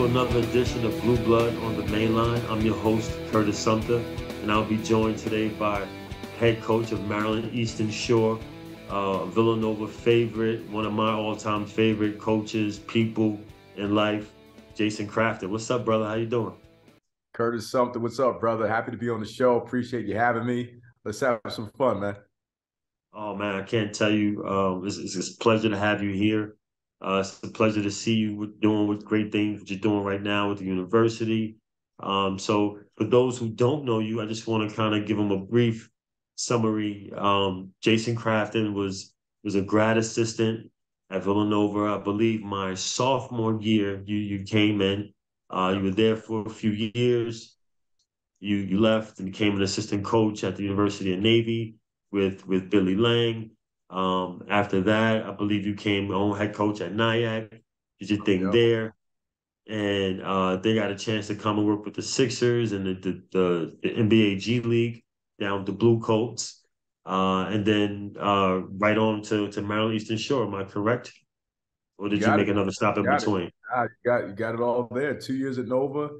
to another edition of Blue Blood on the Main Line. I'm your host, Curtis Sumpter, and I'll be joined today by head coach of Maryland Eastern Shore, uh, Villanova favorite, one of my all-time favorite coaches, people in life, Jason Crafton. What's up, brother? How you doing? Curtis Sumpter, what's up, brother? Happy to be on the show. Appreciate you having me. Let's have some fun, man. Oh man, I can't tell you. Um, it's, it's, a pleasure to have you here. Uh, it's a pleasure to see you doing with great things you're doing right now with the university. Um, so for those who don't know you, I just want to kind of give them a brief summary. Um, Jason Crafton was was a grad assistant at Villanova. I believe my sophomore year, you you came in. Uh, you were there for a few years. You you left and became an assistant coach at the University of Navy with with Billy Lange. Um, after that, I believe you came on head coach at Nyack. Did your thing yep. there, and uh, they got a chance to come and work with the Sixers and the the, the, the NBA G League down with the Blue Coats, uh, and then uh, right on to to Maryland Eastern Shore. Am I correct? Or did you, you make it. another stop in between? It. You got you got it all there. Two years at Nova,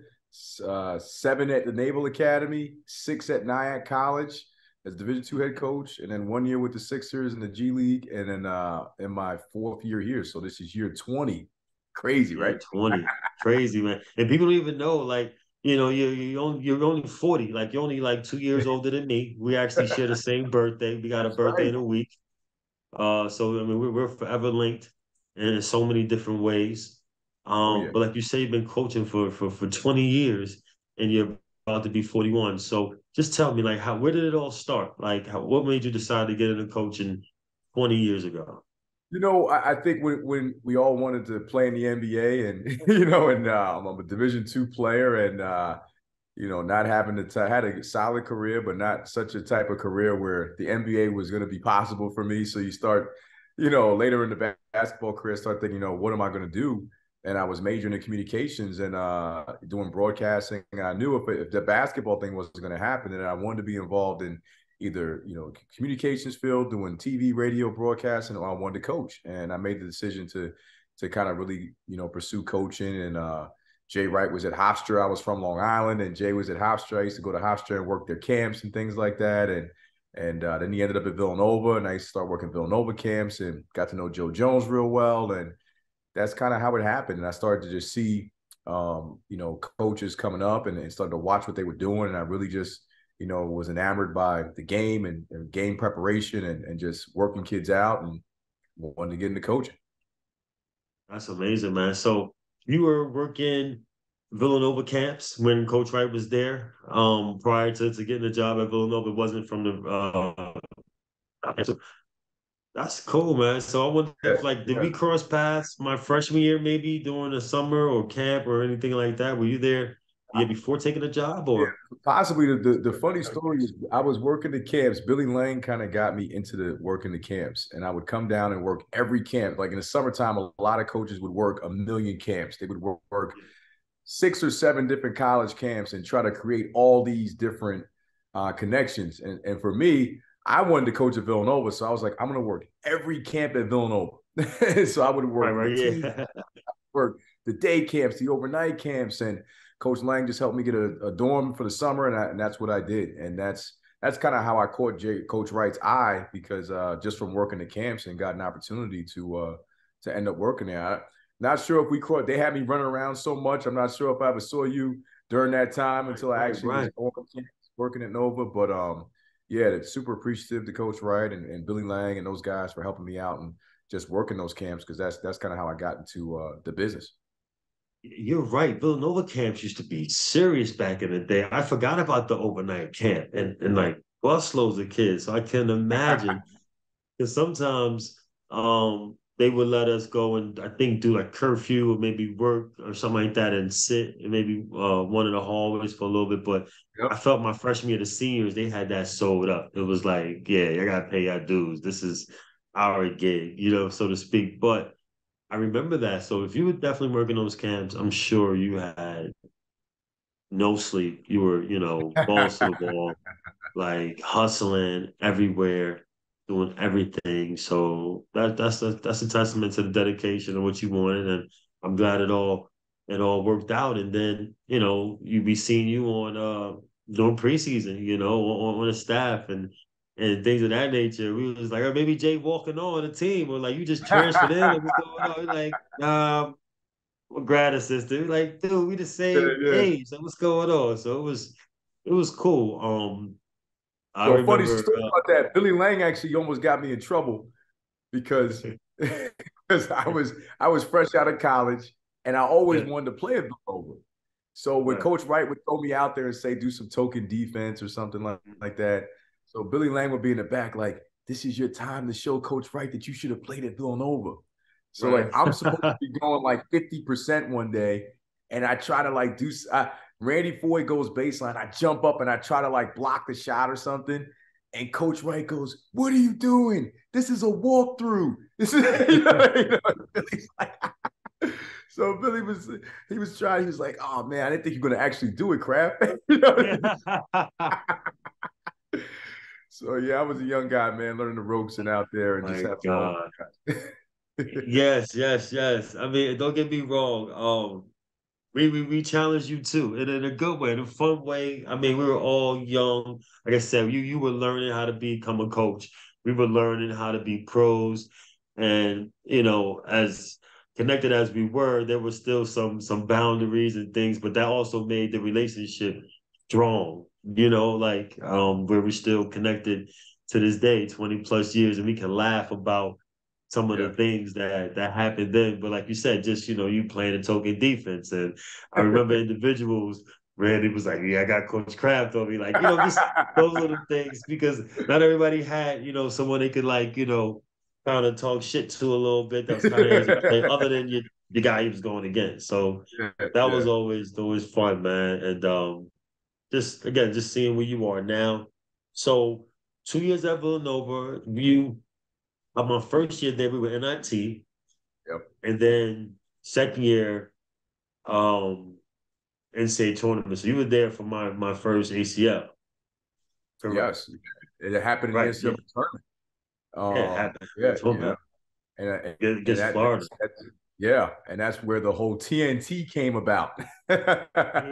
uh, seven at the Naval Academy, six at Nyack College as Division two head coach, and then one year with the Sixers in the G League, and then uh, in my fourth year here. So this is year twenty. Crazy, right? Twenty, crazy man. And people don't even know, like you know, you're you only you're only forty. Like you're only like two years older than me. We actually share the same birthday. We got a birthday right. in a week. Uh, so I mean, we're, we're forever linked in so many different ways. Um, oh, yeah. but like you say, you've been coaching for for for twenty years, and you're about to be forty one. So just tell me, like, how where did it all start? Like, how, what made you decide to get into coaching twenty years ago? You know, I, I, think when when we all wanted to play in the NBA, and you know, and uh, I'm a Division two player, and uh, you know, not having to t- had a solid career, but not such a type of career where the NBA was going to be possible for me. So you start, you know, later in the basketball career, start thinking, you know, what am I going to do? And I was majoring in communications and uh, doing broadcasting. And I knew if, if the basketball thing was going to happen, then I wanted to be involved in either you know communications field, doing TV, radio, broadcasting, or I wanted to coach. And I made the decision to to kind of really you know pursue coaching. And uh, Jay Wright was at Hofstra. I was from Long Island, and Jay was at Hofstra. I used to go to Hofstra and work their camps and things like that. And and uh, then he ended up at Villanova, and I used to start working Villanova camps and got to know Joe Jones real well. And that's kind of how it happened. And I started to just see, um, you know, coaches coming up and, and started to watch what they were doing. And I really just, you know, was enamored by the game and, and game preparation and, and just working kids out and wanted to get into coaching. That's amazing, man. So you were working Villanova camps when Coach Wright was there. Um, prior to, to getting a job at Villanova, it wasn't from the uh, that's cool, man. So I wonder if like did yeah. we cross paths my freshman year, maybe during the summer or camp or anything like that? Were you there yeah before taking a job or yeah, possibly the, the, the funny story is I was working the camps. Billy Lange kind of got me into the working the camps, and I would come down and work every camp. Like in the summertime, a lot of coaches would work a million camps. They would work, work six or seven different college camps and try to create all these different uh, connections. And and for me, I wanted to coach at Villanova, so I was like, I'm going to work every camp at Villanova. so I would work, right, right, yeah. work the day camps, the overnight camps, and Coach Lange just helped me get a, a dorm for the summer, and, I, and that's what I did. And that's that's kind of how I caught Jay, Coach Wright's eye because uh, just from working the camps and got an opportunity to uh, to end up working there. I, not sure if we caught. They had me running around so much. I'm not sure if I ever saw you during that time until I actually right. was working at Nova. But um, yeah, that's super appreciative to Coach Wright and, and Billy Lange and those guys for helping me out and just working those camps because that's that's kind of how I got into uh, the business. You're right. Villanova camps used to be serious back in the day. I forgot about the overnight camp and and like busloads of kids. So I can imagine because sometimes um they would let us go and I think do like curfew or maybe work or something like that and sit and maybe uh, one of the hallways for a little bit. But yep. I felt my freshman year, the seniors, they had that sold up. It was like, yeah, I gotta pay your dues. This is our gig, you know, so to speak. But I remember that. So if you were definitely working those camps, I'm sure you had no sleep. You were, you know, balls to the wall, like hustling everywhere doing everything. So that that's a that's a testament to the dedication of what you wanted, and I'm glad it all it all worked out. And then, you know, you be seeing you on uh during preseason, you know, on, on the staff and and things of that nature. We was like, or maybe Jay walking on the team, or like you just transferred in. And what's going on? Like, um, grad assistant. Like, dude, we the same yeah, yeah. age. So what's going on? So it was, it was cool. Um, I so remember, funny story uh, about that. Billy Lange actually almost got me in trouble because because I was I was fresh out of college and I always yeah. wanted to play at Villanova. So when. Coach Wright would throw me out there and say do some token defense or something like, like that, so Billy Lange would be in the back like, "This is your time to show Coach Wright that you should have played at Villanova." So right. like I'm supposed to be going like 50% one day, and I try to like do I, Randy Foye goes baseline. I jump up and I try to like block the shot or something. And Coach Wright goes, What are you doing? This is a walkthrough. This is you know, you know, like, so Billy was he was trying, he was like, Oh man, I didn't think you're gonna actually do it, crap. so yeah, I was a young guy, man, learning the ropes and out there and My just have fun. yes, yes, yes. I mean, don't get me wrong. Um, we we we challenge you too, and in a good way, in a fun way. I mean, we were all young. Like I said, you you were learning how to become a coach. We were learning how to be pros, and you know, as connected as we were, there were still some some boundaries and things, but that also made the relationship strong. You know, like um, where we're still connected to this day, twenty plus years, and we can laugh about some of yeah. the things that that happened then. But like you said, just you know, you playing a token defense. And I remember individuals, Randy was like, Yeah, I got Coach Kraft on me. Like, you know, just those little things because not everybody had, you know, someone they could like, you know, kind of talk shit to a little bit. That's kind of other than your the guy he was going against. So yeah, that yeah. was always always fun, man. And um just again, just seeing where you are now. So two years at Villanova, you uh, my first year there, we were NIT. Yep. And then second year, um, NCAA tournament. So you were there for my my first ACL. Correct? Yes, it happened in right. the NCAA yeah. tournament. Um, yeah, it happened. Yeah, yeah. And, uh, and, against that, Florida. Yeah, and that's where the whole TNT came about. yeah,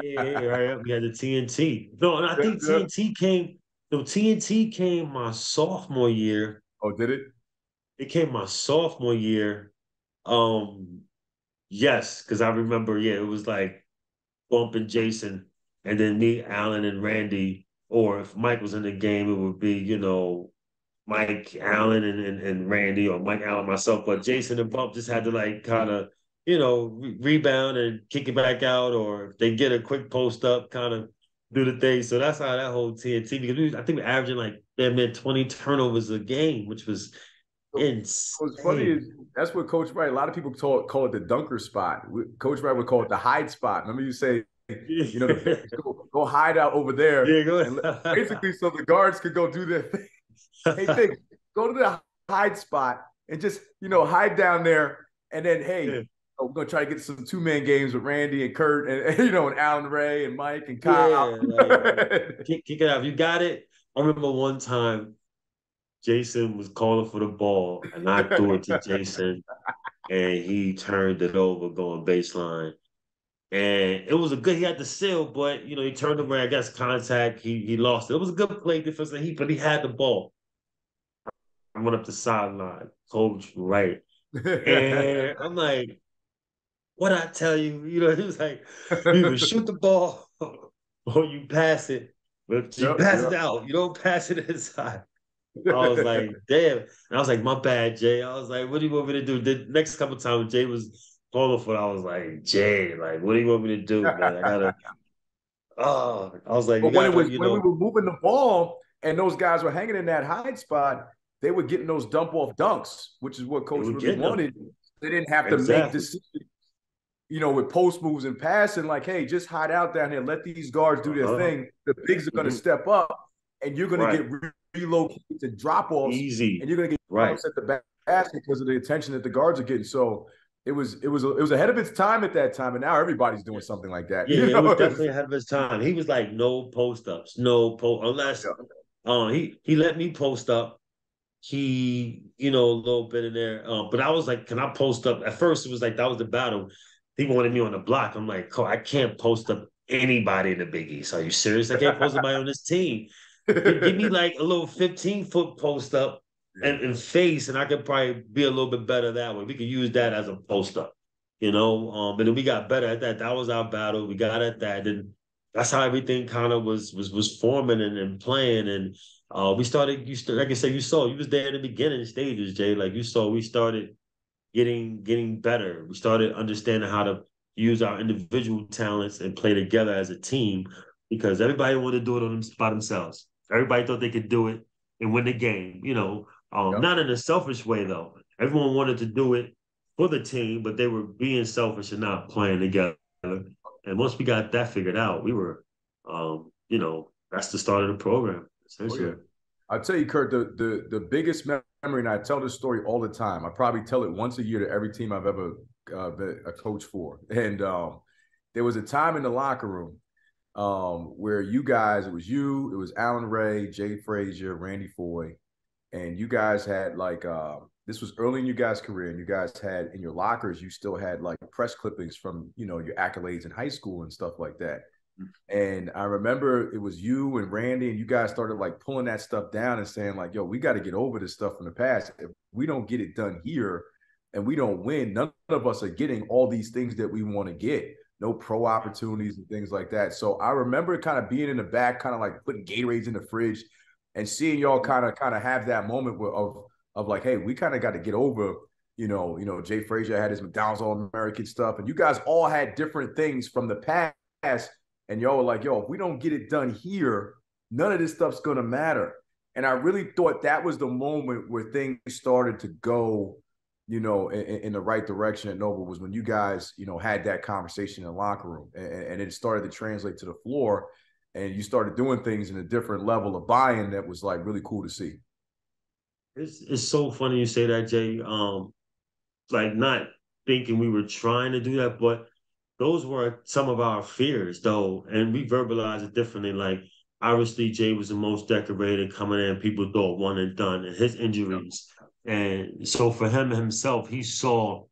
yeah, right. We had the TNT. No, and I think TNT came. No, TNT came my sophomore year. Oh, did it? It came my sophomore year. Um, yes, because I remember, yeah, it was like Bump and Jason, and then me, Allan, and Randy. Or if Mike was in the game, it would be you know Mike Allan and, and, and Randy, or Mike Allan myself. But Jason and Bump just had to like kind of you know re- rebound and kick it back out, or they get a quick post up, kind of do the thing. So that's how that whole TNT because we, I think we're averaging like they made twenty turnovers a game, which was Insane. What's funny is that's what Coach Wright. A lot of people call it, call it the dunker spot. Coach Wright would call it the hide spot. Remember you say, you know, go, go, hide out over there. Yeah, go basically so the guards could go do their thing. hey, think, go to the hide spot and just you know hide down there, and then hey. Yeah. Oh, we're gonna try to get some two man games with Randy and Kurt and, and, you know and Allan Ray and Mike and Kyle. Yeah, like, kick, kick it out. You got it. I remember one time Jason was calling for the ball, and I threw it to Jason, and he turned it over going baseline. And it was a good. He had the seal, but you know he turned around. I guess contact. He he lost it. It was a good play defense. He but he had the ball. I went up the sideline, coach Wright, and I'm like, "What I tell you?" You know, he was like, "You either shoot the ball or you pass it, but you yep, pass yep. it out. You don't pass it inside." I was like, damn. And I was like, my bad, Jay. I was like, what do you want me to do? The next couple times Jay was calling for it, I was like, Jay, like, what do you want me to do, man? I gotta Oh, I was like, but when, gotta, was, when know... we were moving the ball and those guys were hanging in that hide spot, they were getting those dump off dunks, which is what coach really wanted. Them. They didn't have to exactly. make decisions, you know, with post moves and passing, like, hey, just hide out down here, let these guards do their uh-huh. thing. The bigs are gonna mm-hmm. step up and you're gonna right. get relocated to drop offs easy, and you're going to get right at the basket because of the attention that the guards are getting. So it was it was it was ahead of its time at that time, and now everybody's doing something like that. Yeah, know? it was definitely ahead of its time. He was like, no post ups, no post unless um he he let me post up. He, you know, a little bit in there. Um, but I was like, can I post up? At first, it was like that was the battle. he wanted me on the block. I'm like, I can't post up anybody in the Big East. Are you serious? I can't post anybody on this team. Give me like a little 15 foot post up and, and face, and I could probably be a little bit better that way. We could use that as a post up, you know. Um, and then we got better at that. That was our battle. We got at that, and that's how everything kind of was was was forming and, and playing. And uh, we started. You st- like I said, you saw you was there in the beginning stages, Jay. Like you saw, we started getting getting better. We started understanding how to use our individual talents and play together as a team because everybody wanted to do it on them, by themselves. Everybody thought they could do it and win the game. You know, um, yep. not in a selfish way though. Everyone wanted to do it for the team, but they were being selfish and not playing together. And once we got that figured out, we were, um, you know, that's the start of the program. Essentially. Oh, yeah. I'll tell you, Kurt, the the the biggest memory, and I tell this story all the time. I probably tell it once a year to every team I've ever uh, been a coach for. And um, there was a time in the locker room um, where you guys, it was you, it was Allan Ray, Jay Fraser, Randy Foye, and you guys had like uh, this was early in your guys' career, and you guys had in your lockers, you still had like press clippings from you know your accolades in high school and stuff like that. And I remember it was you and Randy, and you guys started like pulling that stuff down and saying, like, yo, we got to get over this stuff from the past. If we don't get it done here and we don't win, none of us are getting all these things that we want to get. No pro opportunities and things like that. So I remember kind of being in the back, kind of like putting Gatorades in the fridge and seeing y'all kind of kind of have that moment of of like, hey, we kind of got to get over you know, you know, Jay Fraser had his McDonald's All American stuff, and you guys all had different things from the past and y'all were like, yo, if we don't get it done here, none of this stuff's gonna matter. And I really thought that was the moment where things started to go, you know, in, in the right direction at Nova was when you guys, you know, had that conversation in the locker room and, and it started to translate to the floor and you started doing things in a different level of buy-in that was like really cool to see. It's it's so funny you say that, Jay. Um, like not thinking we were trying to do that, but those were some of our fears, though, and we verbalized it differently. Like, obviously, Jay was the most decorated coming in. People thought one and done, and his injuries. And so for him himself, he saw,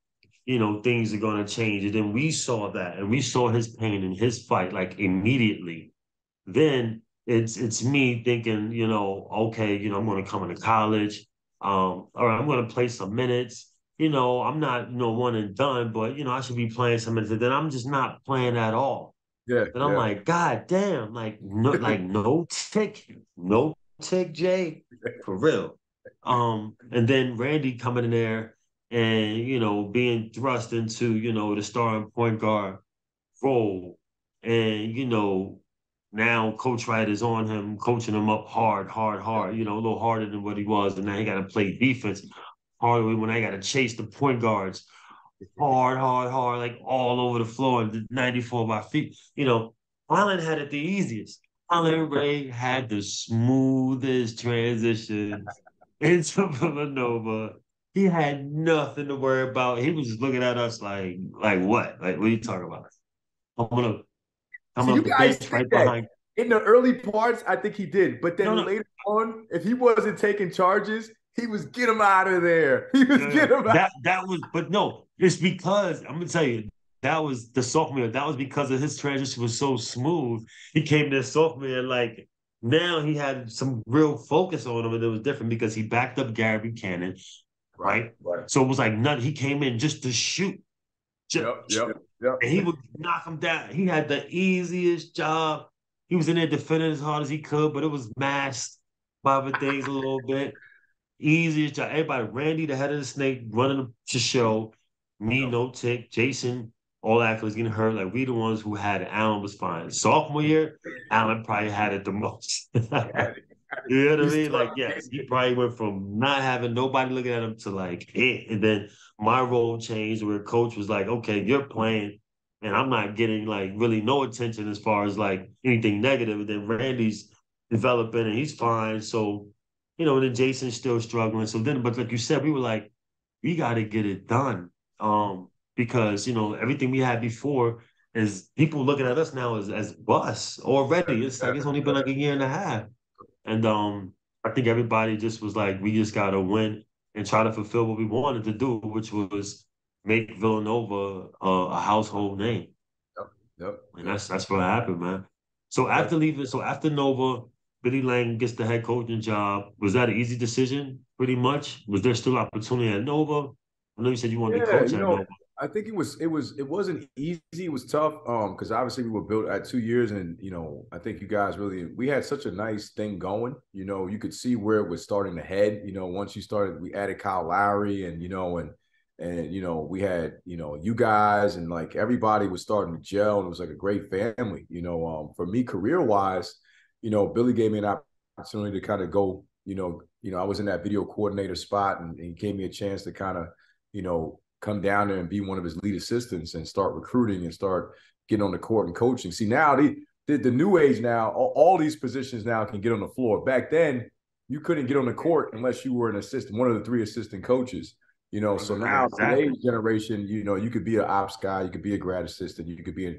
you know, things are going to change. And then we saw that, and we saw his pain and his fight like immediately. Then it's it's me thinking, you know, okay, you know, I'm going to come into college. Um, all right, I'm going to play some minutes you know, I'm not, you know, one and done, but you know, I should be playing some minutes. it. Then I'm just not playing at all. Yeah. And I'm yeah. like, God damn, like no, like no tick, no tick, Jay, for real. Um, and then Randy coming in there and you know being thrust into you know the starting point guard role, and you know now Coach Wright is on him, coaching him up hard, hard, hard. You know, a little harder than what he was, and now he got to play defense hard when I got to chase the point guards hard, hard, hard, like all over the floor and 94 by feet. You know, Allan had it the easiest. Allan Ray had the smoothest transition into Villanova. He had nothing to worry about. He was just looking at us like, like what? Like, what are you talking about? I'm gonna, I'm so gonna you guys right behind. In the early parts, I think he did, but then no, no. later on, if he wasn't taking charges, he was get him out of there. He was get him out. That that was, but no, it's because I'm gonna tell you that was the sophomore. That was because of his transition was so smooth. He came to sophomore like now he had some real focus on him, and it was different because he backed up Gary Buchanan, right? right. So it was like nothing. He came in just to shoot. Just, yep, yep, yep. And he would knock him down. He had the easiest job. He was in there defending as hard as he could, but it was masked by the things a little bit easiest job. Everybody, Randy, the head of the snake, running the show. Me, no tick. Jason, all was getting hurt. Like we the ones who had it. Allan was fine. Sophomore year, Allan probably had it the most. you know what I mean? Like, yes, he probably went from not having nobody looking at him to like it. And then my role changed where coach was like, okay, you're playing. And I'm not getting like really no attention as far as like anything negative. And then Randy's developing and he's fine. So you know, and then Jason's still struggling. So then, but like you said, we were like, we got to get it done. Um, because, you know, everything we had before is people looking at us now as, as bus already. It's like, it's only been like a year and a half. And um, I think everybody just was like, we just got to win and try to fulfill what we wanted to do, which was make Villanova uh, a household name. Yep. Yep. And that's that's what happened, man. So after leaving, so after Nova, Billy Lange gets the head coaching job. Was that an easy decision? Pretty much. Was there still opportunity at Nova? I know you said you wanted yeah, to coach at know, Nova. I think it was it was it wasn't easy. It was tough. Um, because obviously we were built at two years, and you know, I think you guys really we had such a nice thing going. You know, you could see where it was starting to head. You know, once you started, we added Kyle Lowry, and you know, and and you know, we had you know you guys, and like everybody was starting to gel, and it was like a great family. You know, um, for me career wise, you know, Billy gave me an opportunity to kind of go. You know, you know, I was in that video coordinator spot, and, and he gave me a chance to kind of, you know, come down there and be one of his lead assistants and start recruiting and start getting on the court and coaching. See, now the the, the new age now, all, all, these positions now can get on the floor. Back then, you couldn't get on the court unless you were an assistant, one of the three assistant coaches. You know, so now exactly. today's generation, you know, you could be an ops guy, you could be a grad assistant, you could be a,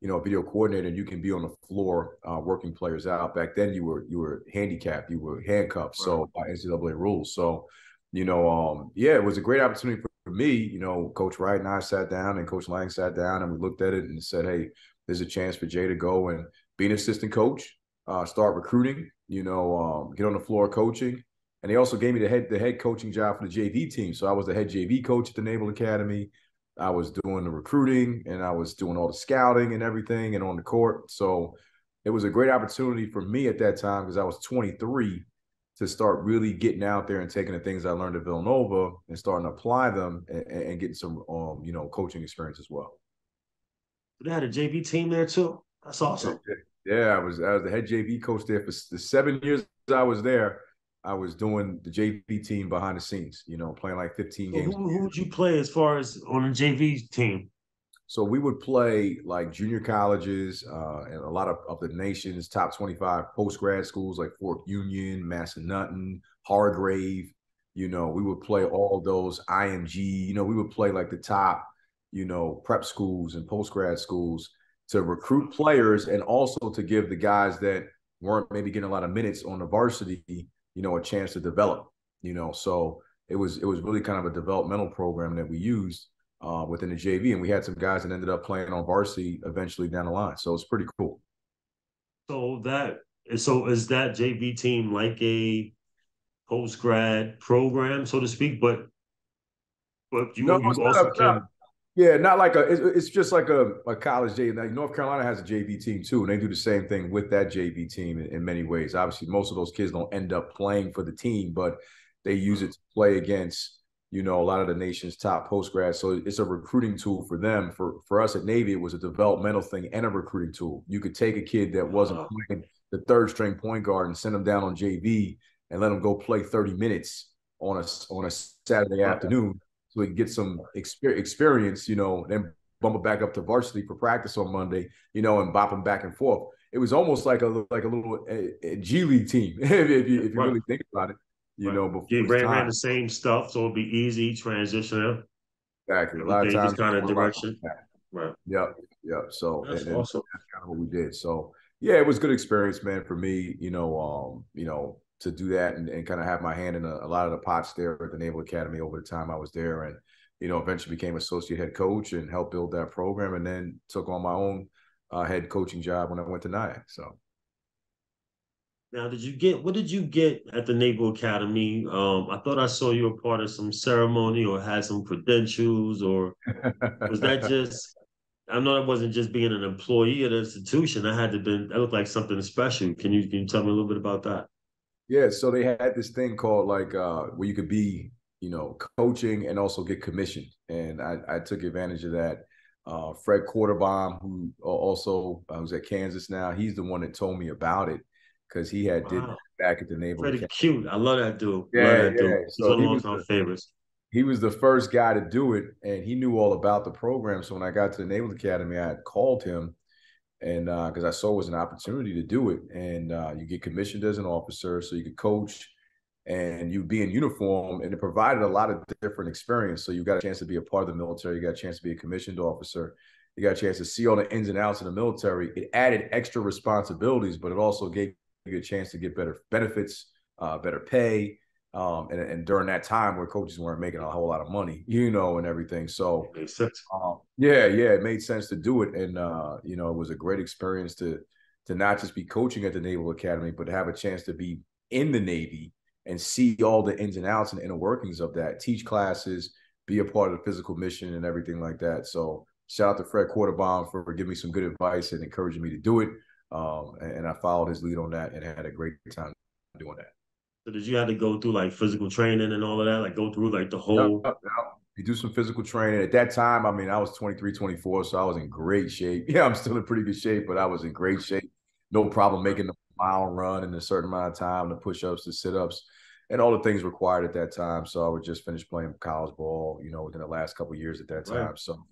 you know, a video coordinator, and you can be on the floor uh, working players out. Back then, you were you were handicapped, you were handcuffed, right. so by NCAA rules. So, you know, um, yeah, it was a great opportunity for for me, you know, Coach Wright and I sat down and Coach Lange sat down and we looked at it and said, hey, there's a chance for Jay to go and be an assistant coach, uh, start recruiting, you know, um, get on the floor coaching. And they also gave me the head the head coaching job for the JV team. So I was the head JV coach at the Naval Academy. I was doing the recruiting and I was doing all the scouting and everything and on the court. So it was a great opportunity for me at that time because I was 23 to start really getting out there and taking the things I learned at Villanova and starting to apply them and, and getting some um, you know, coaching experience as well. They had a JV team there too. That's awesome. Yeah, I was I was the head JV coach there for the seven years I was there. I was doing the JV team behind the scenes, you know, playing like 15 games. Who, who would you play as far as on a JV team? So we would play like junior colleges uh, and a lot of, of the nation's top 25 post grad schools like Fork Union, Massanutten, Hargrave. You know, we would play all those IMG. You know, we would play like the top, you know, prep schools and post grad schools to recruit players and also to give the guys that weren't maybe getting a lot of minutes on the varsity, you know, a chance to develop. You know, so it was it was really kind of a developmental program that we used uh, within the JV, and we had some guys that ended up playing on varsity eventually down the line. So it's pretty cool. So that so is that JV team like a post grad program, so to speak? But but you, no, you also not, can. Not, yeah, not like a. It's, it's just like a, a college JV. Like North Carolina has a JV team too, and they do the same thing with that JV team in, in many ways. Obviously, most of those kids don't end up playing for the team, but they use it to play against you know, a lot of the nation's top post grad. So it's a recruiting tool for them. For for us at Navy, it was a developmental thing and a recruiting tool. You could take a kid that wasn't playing the third string point guard and send them down on JV and let them go play 30 minutes on a on a Saturday afternoon so he can get some experience, you know, then bump it back up to varsity for practice on Monday, you know, and bop them back and forth. It was almost like a like a little a, a G League team if you if you right. really think about it you right. know, before ran, ran the same stuff, so it'd be easy transition. Exactly. A lot of times, kind of direction. Right. Yep. Yep. So that's, and, awesome. that's kind of what we did. So yeah, it was a good experience, man, for me. You know, um, you know, to do that and, and kind of have my hand in a, a lot of the pots there at the Naval Academy over the time I was there, and you know, eventually became associate head coach and helped build that program, and then took on my own uh, head coaching job when I went to Nyack. So now, did you get what did you get at the Naval Academy? Um, I thought I saw you were part of some ceremony or had some credentials, or was that just? I know that wasn't just being an employee at the institution. That had to been that looked like something special. Can you can you tell me a little bit about that? Yeah, so they had this thing called like uh, where you could be, you know, coaching and also get commissioned, and I, I took advantage of that. Uh, Fred Quartlebaum, who also uh, was at Kansas now, he's the one that told me about it because he had wow. did back at the Naval. Academy. Pretty cute. I love that dude. Yeah, love that yeah. Dude. He's so one of my favorites. He was the first guy to do it, and he knew all about the program. So when I got to the Naval Academy, I had called him, and because uh, I saw it was an opportunity to do it, and uh, you get commissioned as an officer, so you could coach, and you'd be in uniform, and it provided a lot of different experience. So you got a chance to be a part of the military, you got a chance to be a commissioned officer, you got a chance to see all the ins and outs of the military. It added extra responsibilities, but it also gave a chance to get better benefits, uh, better pay, Um, and, and during that time where coaches weren't making a whole lot of money, you know, and everything. So. Um, yeah, yeah, it made sense to do it. And uh, you know, it was a great experience to to not just be coaching at the Naval Academy, but to have a chance to be in the Navy and see all the ins and outs and inner workings of that, teach classes, be a part of the physical mission and everything like that. So shout out to Fred Quartlebaum for giving me some good advice and encouraging me to do it. Um, and I followed his lead on that and had a great time doing that. So did you have to go through like physical training and all of that? Like go through like the whole you do some physical training. At that time, I mean, I was 23, 24, so I was in great shape. Yeah, I'm still in pretty good shape, but I was in great shape. No problem making the mile run in a certain amount of time, the push-ups, the sit-ups, and all the things required at that time. So I would just finish playing college ball, you know, within the last couple years at that time. Right. So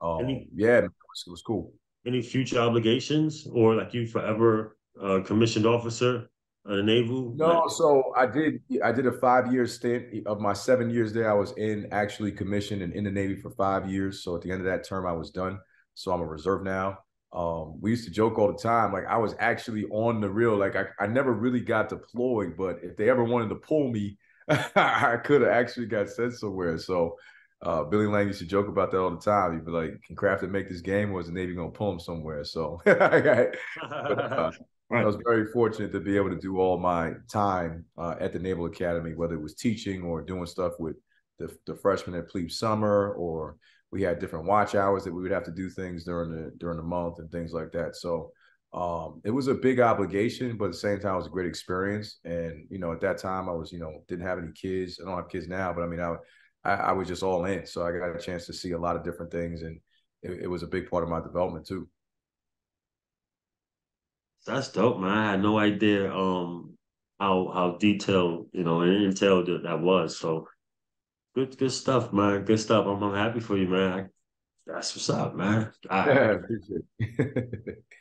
um, any, yeah, it was, it was, cool. Any future obligations or like you forever uh, commissioned officer of the naval? No, so I did. I did a five year stint of my seven years there. I was in actually commissioned and in the Navy for five years. So at the end of that term, I was done. So I'm a reserve now. Um, we used to joke all the time, like I was actually on the real. Like I, I never really got deployed, but if they ever wanted to pull me, I could have actually got sent somewhere. So uh, Billy Lange used to joke about that all the time. He'd be like, "Can Crafton make this game? or Was the Navy gonna pull him somewhere?" So but, uh, I was very fortunate to be able to do all my time uh, at the Naval Academy, whether it was teaching or doing stuff with the, the freshmen at Plebe Summer, or we had different watch hours that we would have to do things during the during the month and things like that. So um, it was a big obligation, but at the same time, it was a great experience. And you know, at that time, I was you know didn't have any kids. I don't have kids now, but I mean, I I, I, was just all in. So I got a chance to see a lot of different things, and it, it, was a big part of my development too. That's dope, man. I had no idea um how how detailed you know and that, that was. So good good stuff, man. Good stuff. I'm, I'm happy for you, man. That's what's up, man. I, yeah,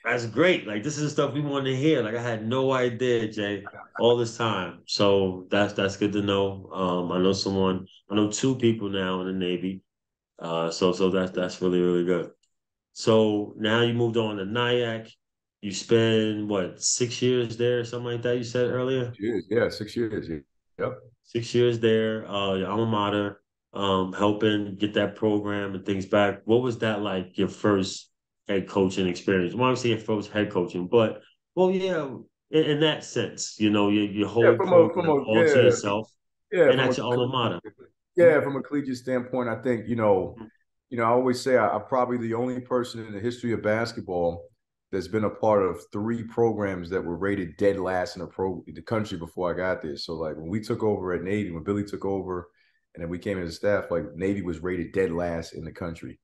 That's great. Like this is the stuff we want to hear. Like I had no idea, Jay, all this time. So that's that's good to know. Um, I know someone. I know two people now in the Navy. Uh, so so that's that's really really good. So now you moved on to Nyack. You spend what six years there, something like that. You said earlier. Years, yeah, six years. Yep. Six years there. Uh, your alma mater um, helping get that program and things back. What was that like? Your first head coaching experience? Well, obviously your first head coaching, but well, yeah, in, in that sense, you know, your your whole yeah, from a, from a, all yeah, to yourself, yeah, and that's your alma mater. Yeah, from a collegiate standpoint, I think you know, you know, I always say I, I'm probably the only person in the history of basketball that's been a part of three programs that were rated dead last in the pro the country before I got there. So like when we took over at Navy, when Billy took over and then we came into staff, like Navy was rated dead last in the country.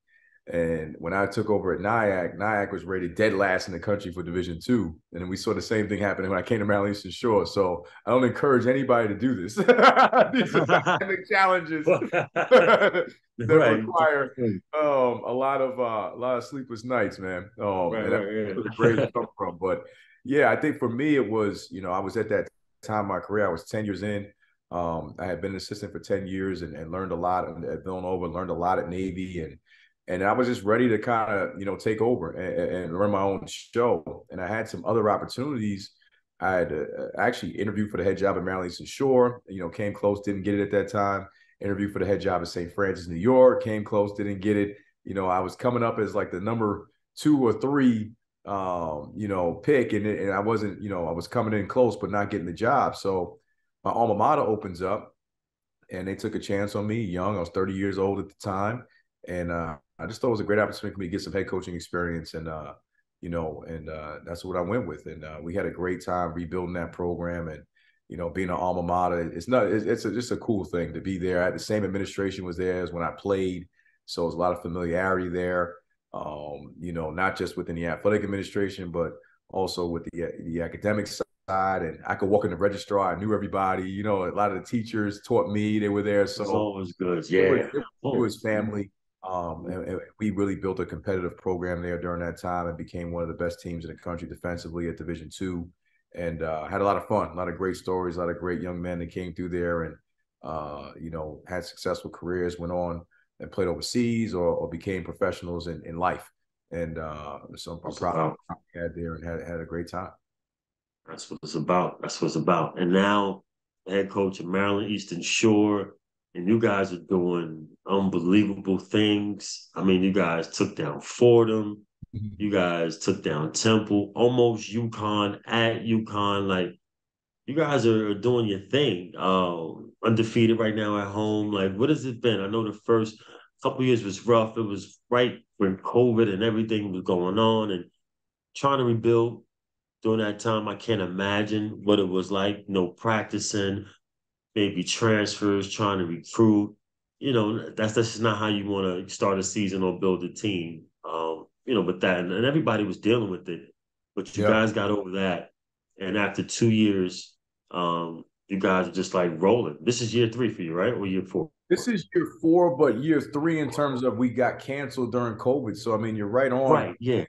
And when I took over at Nyack, Nyack was rated dead last in the country for Division Two. And then we saw the same thing happen when I came to Maryland Eastern Shore. So I don't encourage anybody to do this. These are the challenges that right. require um, a lot of uh, a lot of sleepless nights, man. Oh, right, right, right. great to come from. But yeah, I think for me it was, you know, I was at that time my career. I was 10 years in. Um, I had been an assistant for 10 years and, and learned a lot at Villanova, learned a lot at Navy and and I was just ready to kind of, you know, take over and, and, run my own show. And I had some other opportunities. I had uh, actually interviewed for the head job at Maryland Eastern Shore, you know, came close, didn't get it at that time. Interviewed for the head job at St. Francis, New York, came close, didn't get it. You know, I was coming up as like the number two or three, um, you know, pick, and, and I wasn't, you know, I was coming in close, but not getting the job. So my alma mater opens up and they took a chance on me young. I was 30 years old at the time. And uh, I just thought it was a great opportunity for me to get some head coaching experience. And, uh, you know, and uh, that's what I went with. And uh, we had a great time rebuilding that program and, you know, being an alma mater. It's not, it's, it's a, just a cool thing to be there. The same administration was there as when I played. So there's a lot of familiarity there, um, you know, not just within the athletic administration, but also with the, the academic side and I could walk in the registrar. I knew everybody. You know, a lot of the teachers taught me. They were there. So it's always good. Yeah, it was, it was family. Um, and, and, we really built a competitive program there during that time and became one of the best teams in the country defensively at Division two. And uh, had a lot of fun, a lot of great stories, a lot of great young men that came through there and uh, you know had successful careers, went on and played overseas or, or became professionals in, in life. And uh, so I'm proud of what I had there and had had a great time. That's what it's about. That's what it's about. And now, head coach of Maryland Eastern Shore, and you guys are doing unbelievable things. I mean, you guys took down Fordham, mm-hmm. you guys took down Temple, almost UConn at UConn. Like, you guys are doing your thing. Uh, undefeated right now at home. Like, what has it been? I know the first couple years was rough. It was right when COVID and everything was going on, and trying to rebuild during that time. I can't imagine what it was like. You know, practicing, maybe transfers, trying to recruit. You know, that's that's just not how you want to start a season or build a team. Um, you know, but that and, and everybody was dealing with it. But you guys got over that. And after two years, um, you guys are just like rolling. This is year three for you, right? Or year four? This is year four, but year three in terms of we got canceled during COVID. So I mean, you're right on. Right. Yeah.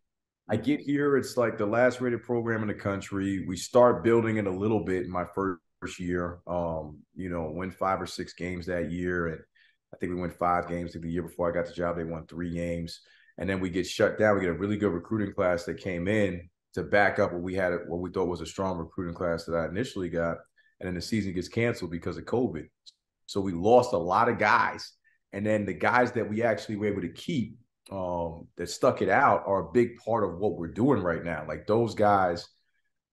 I get here, it's like the last rated program in the country. We start building it a little bit in my first year. Um, you know, win five or six games that year, and I think we went five games. the year before I got the job, they won three games, and then we get shut down. We get a really good recruiting class that came in to back up what we had, what we thought was a strong recruiting class that I initially got and then the season gets canceled because of COVID. So we lost a lot of guys, and then the guys that we actually were able to keep um, that stuck it out are a big part of what we're doing right now. Like those guys,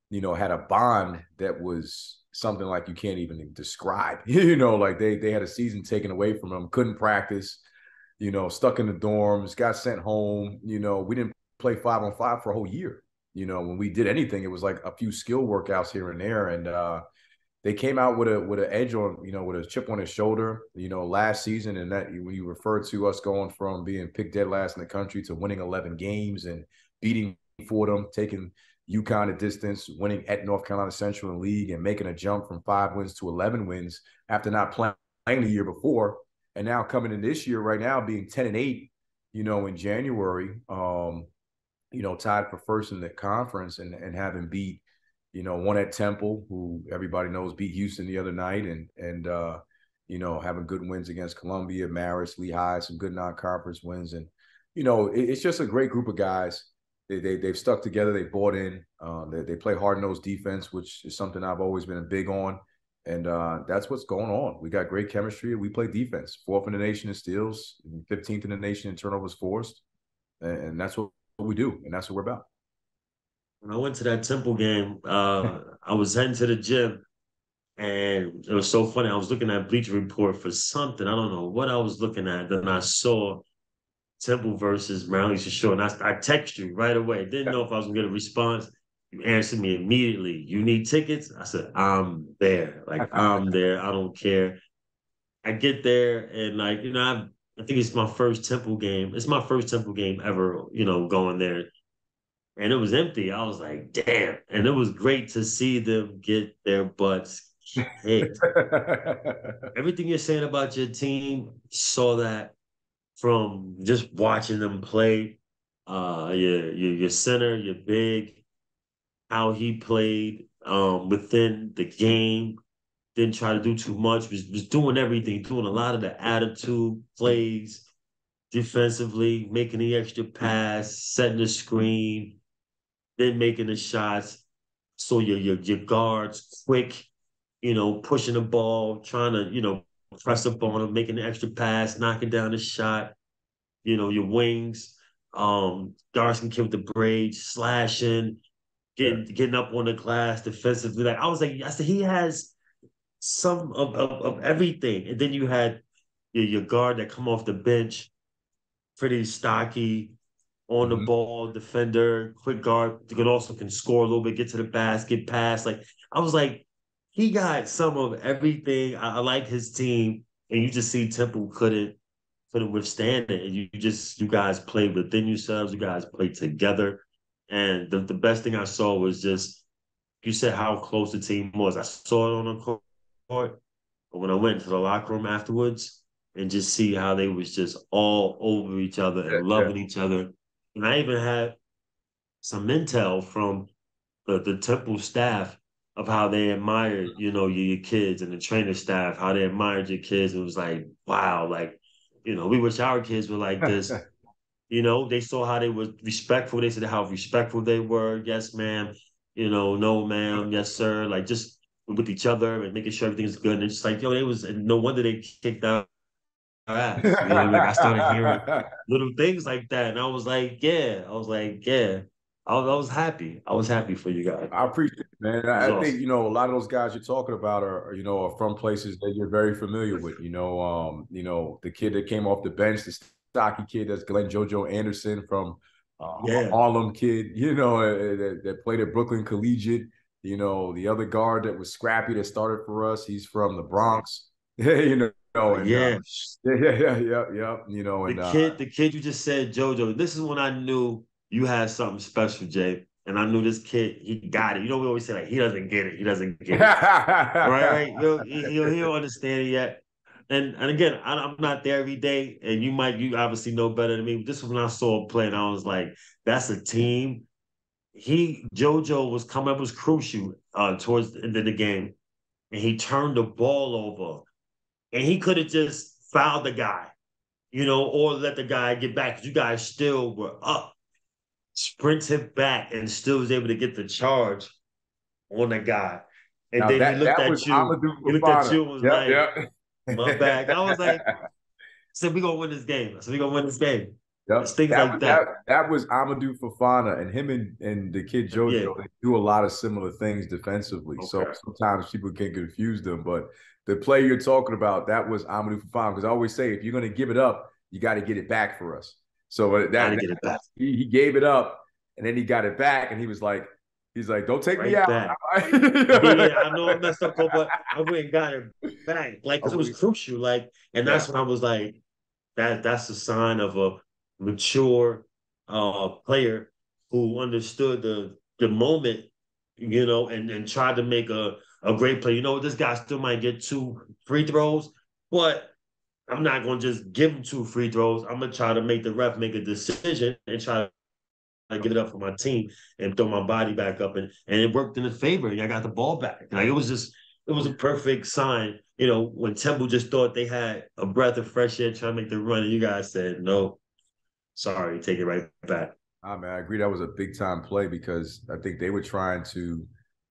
you know, had a bond that was something like you can't even describe. you know, like they they had a season taken away from them, couldn't practice, you know, stuck in the dorms, got sent home. You know, we didn't play five on five for a whole year. You know, when we did anything, it was like a few skill workouts here and there, and uh, they came out with a with an edge on you know with a chip on his shoulder you know last season. And that when you refer to us going from being picked dead last in the country to winning 11 games and beating Fordham taking UConn a distance winning at North Carolina Central in league and making a jump from five wins to 11 wins after not playing the year before. And now coming in this year right now being 10 and 8 you know in January um you know tied for first in the conference and and having beat you know, one at Temple, who everybody knows beat Houston the other night, and and uh, you know, having good wins against Columbia, Marist, Lehigh, some good non-conference wins, and you know, it, it's just a great group of guys. They, they they've stuck together. They bought in. Um, they, they play hard nosed defense, which is something I've always been big on, and uh, that's what's going on. We got great chemistry. We play defense. Fourth in the nation in steals, fifteenth in the nation in turnovers forced, and, and that's what we do, and that's what we're about when I went to that Temple game, uh, I was heading to the gym, and it was so funny. I was looking at Bleacher Report for something. I don't know what I was looking at. Then I saw Temple versus Maryland Shore, and I, I texted you right away. Didn't know if I was gonna get a response. You answered me immediately. You need tickets? I said, I'm there. Like I'm there. I don't care. I get there and like you know I I think it's my first Temple game. It's my first Temple game ever. You know, going there and it was empty. I was like, damn. And it was great to see them get their butts kicked. Everything you're saying about your team, saw that from just watching them play. Uh, your, your, your center, your big, how he played um, within the game. Didn't try to do too much. Was was doing everything, doing a lot of the attitude plays defensively, making the extra pass, setting the screen, then making the shots. So your your your guards quick, you know, pushing the ball, trying to, you know, press up on them, making the extra pass, knocking down the shot, you know, your wings, um, Darson Kid with the braids, slashing, getting getting up on the glass defensively. Like I was like, I said he has some of, of, of everything. And then you had your, your guard that come off the bench, pretty stocky, on the mm-hmm. ball defender, quick guard, can also can score a little bit, get to the basket, pass. Like I was like, he got some of everything. I, I like his team, and you just see Temple couldn't couldn't withstand it. And you, you just you guys played within yourselves. You guys played together, and the the best thing I saw was just you said how close the team was. I saw it on the court, but when I went to the locker room afterwards and just see how they was just all over each other and loving each other and I even had some intel from the, the temple staff of how they admired, you know, your, your kids and the trainer staff, how they admired your kids. It was like, wow, like, you know, we wish our kids were like this. you know, they saw how they were respectful. They said how respectful they were. Yes, ma'am. You know, no, ma'am. Yes, sir. Like just with each other and making sure everything's good. And it's just like, yo, it was and no wonder they kicked out ass. You know, like I started hearing little things like that. And I was like, yeah. I was like, yeah. I was, I was happy. I was happy for you guys. I appreciate it, man. I, awesome. think, you know, a lot of those guys you're talking about are, you know, are from places that you're very familiar with. You know, um, you know, the kid that came off the bench, the stocky kid that's Glenn Jojo Anderson from uh, yeah. Harlem kid, you know, uh, that, that played at Brooklyn Collegiate. You know, the other guard that was scrappy that started for us, he's from the Bronx. you know, and, uh, yeah. Uh, yeah, yeah, yeah, yeah, You know, and the kid, uh, the kid you just said, JoJo. This is when I knew you had something special, Jay. And I knew this kid, he got it. You know, we always say like he doesn't get it, he doesn't get it, right? right? He'll, he'll, he'll understand it yet. And and again, I, am not there every day, and you might you obviously know better than me. This was when I saw him play, and I was like, that's a team. He JoJo was coming up was crucial uh, towards the end of the game, and he turned the ball over, and he could have just fouled the guy, you know, or let the guy get back. You guys still were up sprinted back and still was able to get the charge on the guy. And now then that, he looked at you. He looked at you and was yep, like, yep. my bag. I was like, so we gonna win this game. So we gonna win this game. Yep. things that, like that. that. that. was Amadou Fofana and him and, and the kid Jojo. Yeah. They do a lot of similar things defensively. Okay. So sometimes people can confuse them. But the play you're talking about, that was Amadou Fofana. Because I always say, if you're going to give it up, you got to get it back for us. So uh, that, that he, he, gave it up and then he got it back and he was like, he's like, don't take right me out. yeah, I know I messed up, but I went and got it back. Like, cause it was crucial. Like, and that's when I was like, that that's a sign of a mature uh player who understood the the moment, you know, and, and tried to make a, a great play. You know, this guy still might get two free throws, but I'm not gonna just give him two free throws. I'm gonna try to make the ref make a decision and try to get it up for my team and throw my body back up, and and it worked in the favor. And I got the ball back. Like it was just it was a perfect sign. You know, when Temple just thought they had a breath of fresh air trying to make the run, and you guys said no, sorry, take it right back. Ah man, I agree. That was a big time play because I think they were trying to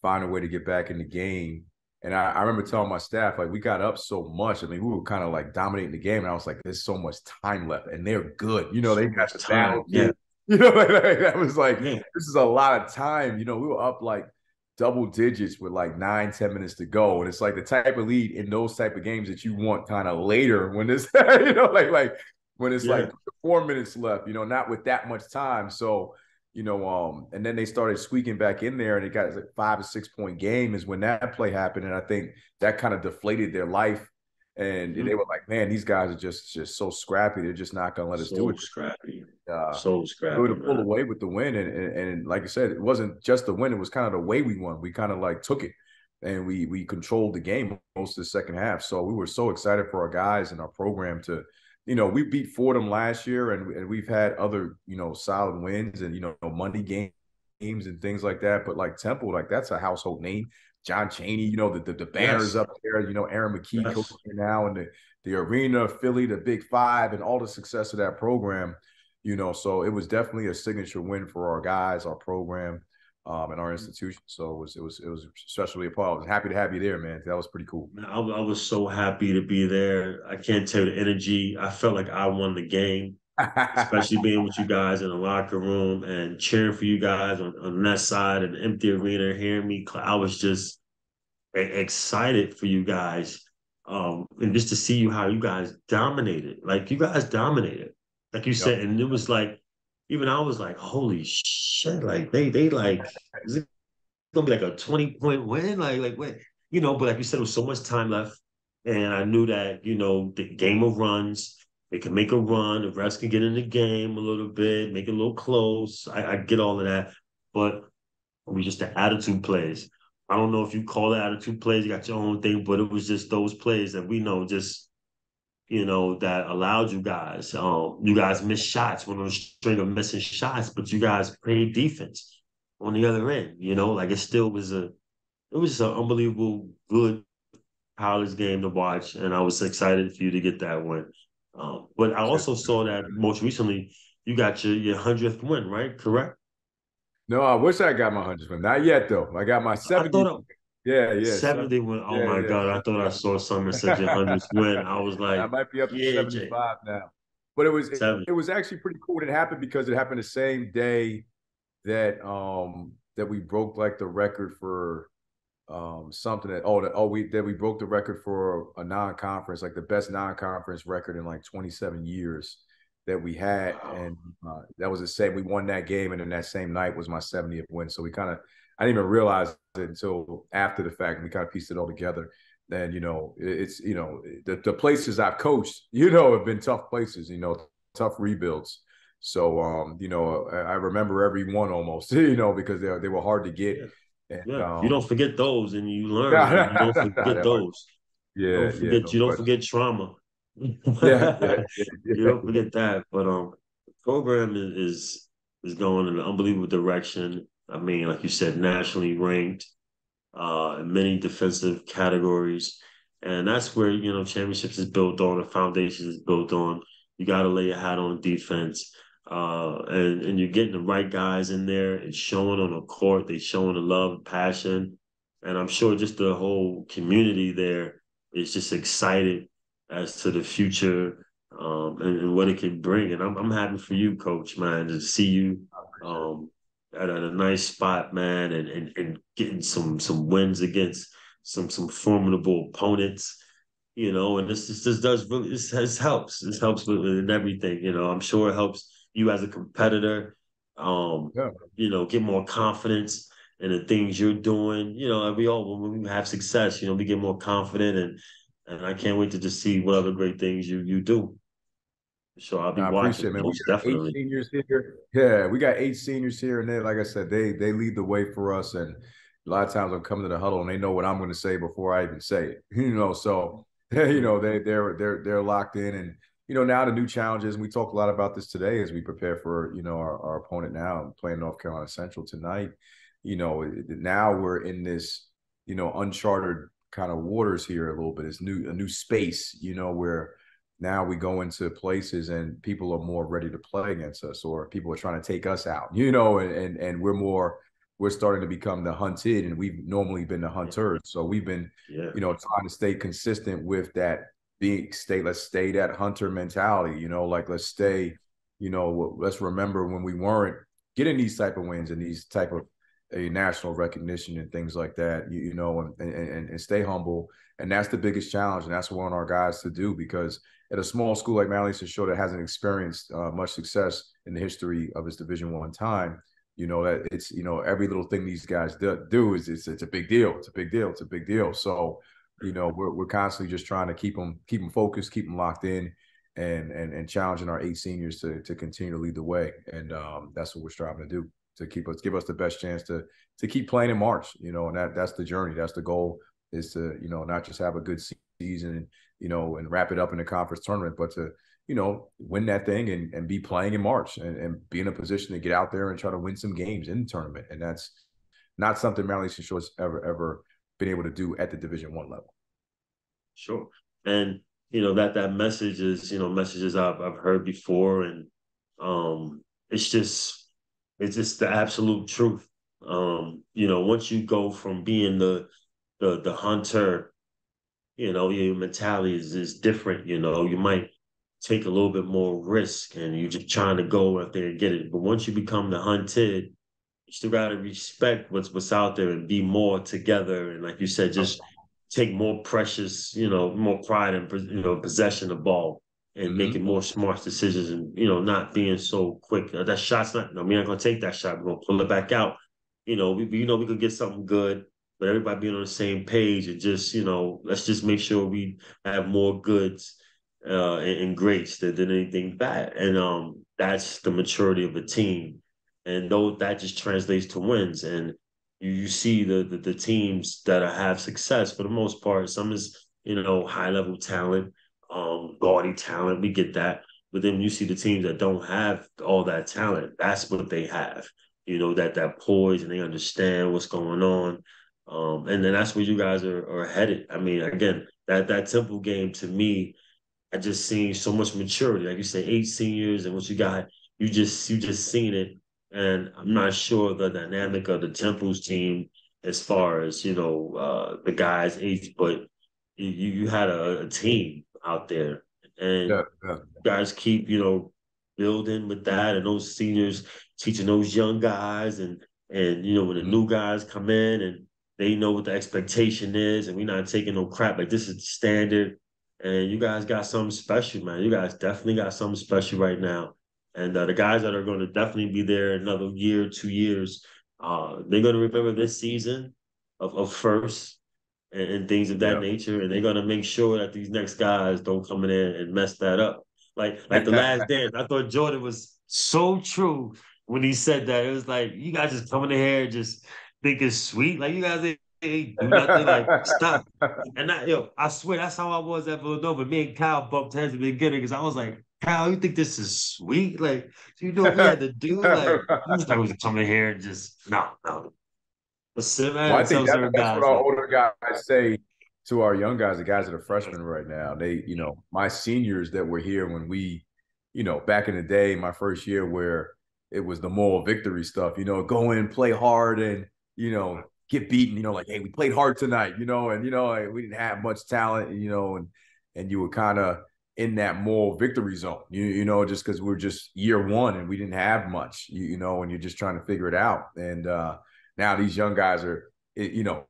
find a way to get back in the game and I, I, remember telling my staff, like, we got up so much. I mean, we were kind of like dominating the game. And I was like, there's so much time left. And they're good. You know, they got the time. Yeah. You know, like, like, that was like, yeah. this is a lot of time. You know, we were up like double digits with like nine, ten minutes to go. And it's like the type of lead in those type of games that you want kind of later when it's, you know, like, like when it's yeah. like four minutes left, you know, not with that much time. So, you know, um, and then they started squeaking back in there, and it got like five or six point game is when that play happened, and I think that kind of deflated their life, and mm-hmm. they were like, man, these guys are just just so scrappy, they're just not gonna let us so do it. Scrappy, uh, so scrappy. We would have pulled away with the win, and, and and like I said, it wasn't just the win; it was kind of the way we won. We kind of like took it, and we we controlled the game most of the second half. So we were so excited for our guys and our program to you know, we beat Fordham last year, and, and we've had other, you know, solid wins and you know, Monday games and things like that. But like Temple, like that's a household name. John Chaney, you know, the the, the banners yes. up there. You know, Aaron McKie yes. coaching now, and the the arena, Philly, the Big Five, and all the success of that program. You know, so it was definitely a signature win for our guys, our program um, in our mm-hmm. institution. So it was it was it was especially a part. I was happy to have you there, man. That was pretty cool. Man, I, I, was so happy to be there. I can't tell you the energy. I felt like I won the game, especially being with you guys in the locker room and cheering for you guys on, on that side and the empty arena, hearing me. I was just excited for you guys. Um, and just to see you how you guys dominated, like you guys dominated, like you yep. said, and it was like even I was like, holy shit, like they they like is it gonna be like a 20 point win? Like, like what you know, but like you said, there was so much time left. And I knew that, you know, the game of runs, they can make a run, the refs can get in the game a little bit, make it a little close. I, I get all of that. But it was just the attitude plays. I don't know if you call it attitude plays, you got your own thing, but it was just those plays that we know just you know, that allowed you guys. Um, you guys missed shots, went on a string of missing shots, but you guys played defense on the other end. You know, like it still was a, it was an unbelievable good college game to watch, and I was excited for you to get that win. Um, but I also saw that most recently you got your your hundredth win, right? Correct? No, I wish I got my hundredth win. Not yet, though. I got my 70th. Yeah, yeah. 70 win. Oh yeah, my yeah. God. I thought I saw something said your hundredth win. I was like, I might be up to yeah, 75 Jay. now. But it was it, it, was actually pretty cool. It happened because it happened the same day that um that we broke like the record for um something that oh that oh we that we broke the record for a non-conference like the best non-conference record in like 27 years that we had wow. and uh, that was the same we won that game and then that same night was my 70th win so we kind of I didn't even realize it until after the fact and we kind of pieced it all together then you know it's you know the, the places I've coached you know have been tough places you know tough rebuilds so um you know I, I remember every one almost you know because they they were hard to get and, yeah, um, you don't forget those, and you learn. You don't forget those. Yeah, you don't forget. Yeah, you don't forget trauma. yeah, yeah, yeah, you don't forget that. But um, the program is is going in an unbelievable direction. I mean, like you said, nationally ranked uh, in many defensive categories, and that's where you know championships is built on. The foundation is built on. You got to lay your hat on defense uh, and and you're getting the right guys in there. and showing on the court. They showing the love, and passion, and I'm sure just the whole community there is just excited as to the future um, and, and, what it can bring. And I'm I'm happy for you, Coach, man, to see you um, at, a nice spot, man, and, and and getting some some wins against some some formidable opponents you know, and this this, this does really this, this helps. This helps with, with everything, you know. I'm sure it helps you as a competitor, um, yeah. you know, get more confidence in the things you're doing. You know, we all when we have success, you know, we get more confident and and I can't wait to just see what other great things you you do. So I'll be I watching. man. Most definitely. Eight seniors here. Yeah, we got eight seniors here, and they, like I said, they they lead the way for us. And a lot of times I'm coming to the huddle, and they know what I'm going to say before I even say it. You know, so you know they they're they're they're locked in, and you know, now the new challenges, and we talked a lot about this today as we prepare for, you know, our, our opponent now playing North Carolina Central tonight. You know, now we're in this, you know, uncharted kind of waters here a little bit. It's new, a new space, you know, where now we go into places and people are more ready to play against us, or people are trying to take us out, you know, and and, and we're more we're starting to become the hunted and we've normally been the hunters. So we've been, yeah. you know, trying to stay consistent with that be stay let's stay that hunter mentality you know like let's stay you know let's remember when we weren't getting these type of wins and these type of a national recognition and things like that you, you know and, and and stay humble and that's the biggest challenge and that's what we want our guys to do because at a small school like Maryland Eastern Shore that hasn't experienced uh, much success in the history of its division one time you know that it's you know every little thing these guys do, do is it's, it's a big deal it's a big deal it's a big deal so you know, we're we're constantly just trying to keep them keep them focused, keep them locked in, and and and challenging our eight seniors to to continue to lead the way. And um, that's what we're striving to do to keep us give us the best chance to to keep playing in March. You know, and that that's the journey. That's the goal is to you know not just have a good season, you know, and wrap it up in the conference tournament, but to you know win that thing and, and be playing in March and, and be in a position to get out there and try to win some games in the tournament. And that's not something Maryland Eastern Shore's ever ever been able to do at the Division One level. Sure, and you know that that message is you know messages I've I've heard before, and um, it's just it's just the absolute truth. Um, you know, once you go from being the the the hunter, you know, your mentality is is different. You know, you might take a little bit more risk, and you're just trying to go out there and get it. But once you become the hunted, you still got to respect what's what's out there and be more together. And like you said, just take more precious, you know, more pride and you know possession of ball and mm-hmm. making more smart decisions and you know not being so quick. That shot's not. No, we're not gonna take that shot. We're gonna pull it back out. You know, we you know we could get something good, but everybody being on the same page and just you know let's just make sure we have more goods uh, and, and greats than, than anything bad. And um, that's the maturity of a team and though that just translates to wins. And you, you see the, the, the teams that have success for the most part. Some is you know high level talent, um, gaudy talent. We get that, but then you see the teams that don't have all that talent. That's what they have. You know that that poise and they understand what's going on. Um, and then that's where you guys are, are headed. I mean, again, that that Temple game to me, I just seen so much maturity. Like you say, eight seniors and what you got, you just you just seen it and I'm not sure the dynamic of the Temples team as far as you know uh, the guys' age, but you you had a, a team out there, and yeah, yeah. guys keep you know building with that, and those seniors teaching those young guys, and and you know when the mm-hmm. new guys come in and they know what the expectation is, and we're not taking no crap. Like this is the standard, and you guys got something special, man. You guys definitely got something special right now. And uh, the guys that are going to definitely be there another year, two years, uh, they're going to remember this season of, of first and, and things of that nature, and they're going to make sure that these next guys don't come in and mess that up. Like like the last dance, I thought Jordan was so true when he said that. It was like you guys just coming in here just think it's sweet. Like you guys ain't do nothing. Like stop. And I, yo, I swear that's how I was at Villanova. Me and Kyle bumped heads at the beginning because I was like, Kyle, you think this is sweet? Like, you know what we had to do? Like, I just was coming here and just no, no. But sit well, I think that, that's what our older guys say to our young guys, the guys that are freshmen right now. They, you know, my seniors that were here when we, you know, back in the day, my first year where it was the moral victory stuff, you know, go in, play hard and you know, get beaten, you know, like, hey, we played hard tonight, you know, and you know, we didn't have much talent, you know, and and you were kind of in that moral victory zone, you you know, just because we are just year one and we didn't have much, you, you know, and you're just trying to figure it out. And uh now these young guys are, you know,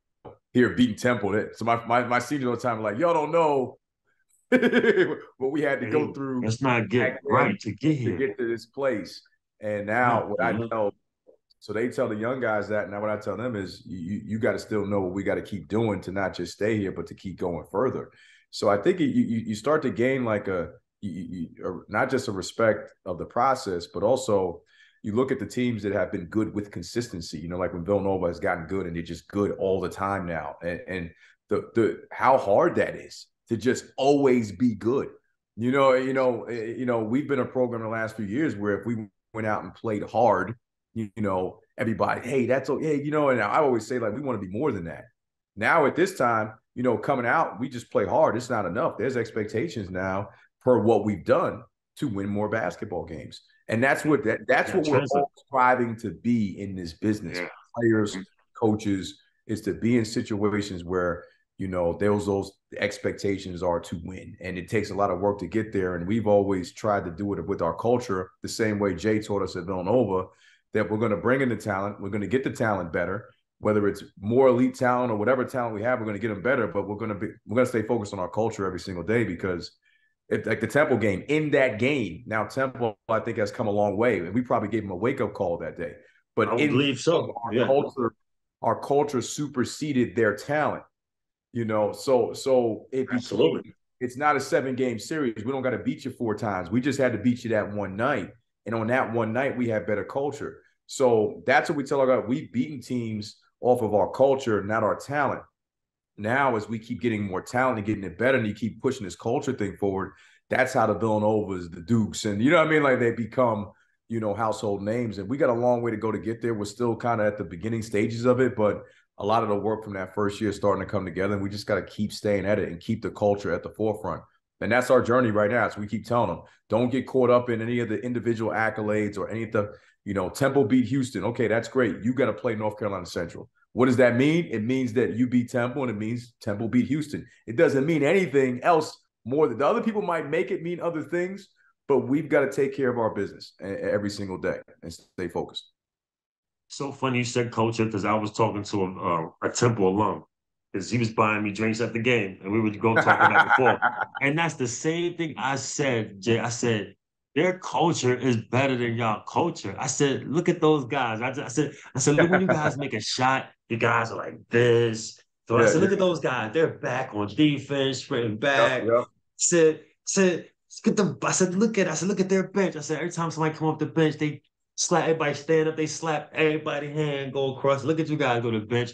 here beating Temple. So my my my seniors all the time like, y'all don't know what we had to go through. Let's not get right to get here. To get to this place. And now what I know so they tell the young guys that. Now what I tell them is you you got to still know what we got to keep doing to not just stay here, but to keep going further. So I think you you start to gain like a, you, you, not just a respect of the process, but also you look at the teams that have been good with consistency. You know, like when Villanova has gotten good and they're just good all the time now, and, and the the how hard that is to just always be good. You know, you know, eh, you know, we've been a program the last few years where if we went out and played hard you, know, everybody, hey, that's okay, you know, and I always say like we want to be more than that. Now at this time, you know, coming out, we just play hard. It's not enough. There's expectations now for what we've done to win more basketball games. And that's what that, that's yeah, what we're all striving to be in this business. Yeah. Players, mm-hmm. coaches, is to be in situations where you know those those expectations are to win and it takes a lot of work to get there and we've always tried to do it with our culture the same way jay taught us at villanova that we're going to bring in the talent. We're going to get the talent better, whether it's more elite talent or whatever talent we have. We're going to get them better, but we're going to be we're going to stay focused on our culture every single day because it, like the Temple game. In that game, now Temple I think has come a long way, and we probably gave them a wake up call that day. But I in, believe so. Our yeah. culture, our culture superseded their talent. You know, so so it absolutely. Became, it's not a seven game series. We don't got to beat you four times. We just had to beat you that one night. And on that one night, we had better culture. So that's what we tell our guys. We've beaten teams off of our culture, not our talent. Now, as we keep getting more talent and getting it better, and you keep pushing this culture thing forward, that's how the Villanovas, the Dukes, and you know what I mean? Like they become, you know, household names. And we got a long way to go to get there. We're still kind of at the beginning stages of it, but a lot of the work from that first year is starting to come together. And we just got to keep staying at it and keep the culture at the forefront. And that's our journey right now. So we keep telling them, don't get caught up in any of the individual accolades or any of the you know, Temple beat Houston. Okay, that's great. You got to play North Carolina Central. What does that mean? It means that you beat Temple and it means Temple beat Houston. It doesn't mean anything else more than the other people might make it mean other things, but we've got to take care of our business every single day and stay focused. So funny you said culture because I was talking to a, uh, a Temple alum because he was buying me drinks at the game and we were going talking back and forth. And that's the same thing I said, Jay. I said, their culture is better than y'all culture. I said, look at those guys. I, just, I said, I said, look when you guys make a shot, you guys are like this. So yeah, I said, look yeah. at those guys. They're back on defense, sprinting back. Yep. Said, said, get the. I said, look at. I said, look at their bench. I said, every time somebody come off the bench, they slap everybody stand up. They slap everybody hand go across. Look at you guys go to the bench.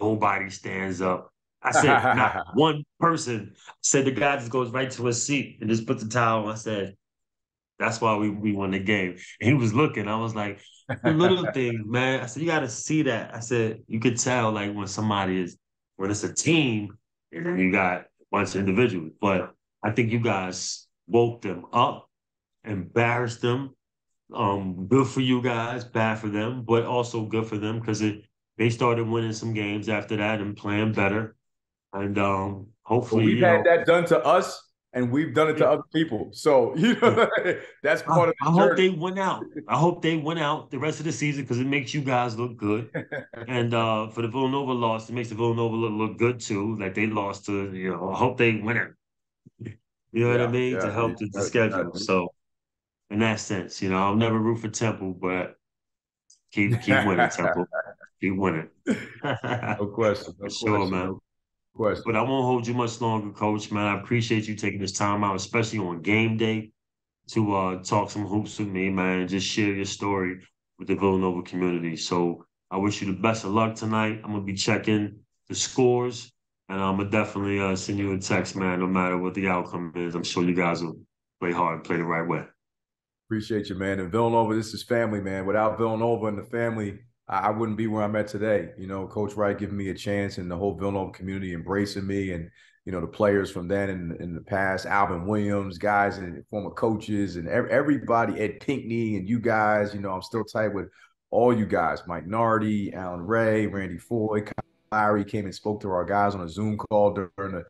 Nobody stands up. I said, not one person. I said the guy just goes right to his seat and just puts the towel. I said, that's why we, we won the game. And he was looking. I was like, little things, man. I said, you got to see that. I said, you could tell like when somebody is, when it's a team, and then you got a bunch of individuals. But I think you guys woke them up, embarrassed them. Um, good for you guys, bad for them, but also good for them because it they started winning some games after that and playing better. And um, hopefully, we've had know, that done to us and we've done it to other people. So you know that's part I, of. I hope they went out. I hope they went out the rest of the season because it makes you guys look good. and uh, for the Villanova loss, it makes the Villanova look, look good too. Like they lost to you know. I hope they win it. You know yeah, what I mean yeah, to help yeah, the, the schedule. So in that sense, you know, I'll never root for Temple, but keep keep winning Temple. keep winning. no question. No sure, question. man. Question. But I won't hold you much longer, Coach. Man, I appreciate you taking this time out, especially on game day, to uh, talk some hoops with me, man, and just share your story with the Villanova community. So I wish you the best of luck tonight. I'm gonna be checking the scores, and I'm gonna definitely uh, send you a text, man. No matter what the outcome is, I'm sure you guys will play hard and play the right way. Appreciate you, man. And Villanova, this is family, man. Without Villanova and the family, I wouldn't be where I'm at today. You know, Coach Wright giving me a chance and the whole Villanova community embracing me and, you know, the players from then and in, the past, Alvin Williams, guys and former coaches and everybody, Ed Pinckney and you guys, you know, I'm still tight with all you guys, Mike Nardi, Allan Ray, Randy Foye, Larry came and spoke to our guys on a Zoom call during the,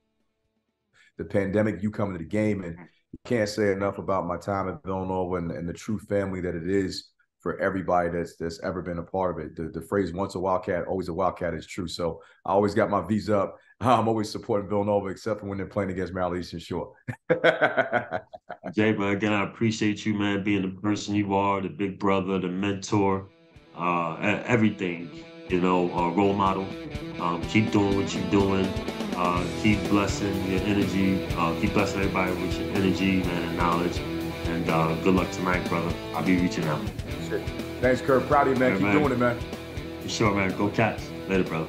the pandemic. You coming to the game and you can't say enough about my time at Villanova and, and the true family that it is for everybody that's that's ever been a part of it. The, the phrase "once a Wildcat, always a Wildcat" is true. So I always got my V's up. I'm always supporting Villanova, except for when they're playing against Maryland Eastern Shore. Jay, but again, I appreciate you, man, being the person you are, the big brother, the mentor, uh, everything. You know, a role model. Um, keep doing what you're doing. Uh, keep blessing your energy. Uh, keep blessing everybody with your energy, man, and knowledge. And uh, good luck tonight, brother. I'll be reaching out. Thanks, Kurt. Proud of you, man. Keep man. doing it, man. For sure, man. Go Cats. Later, brother.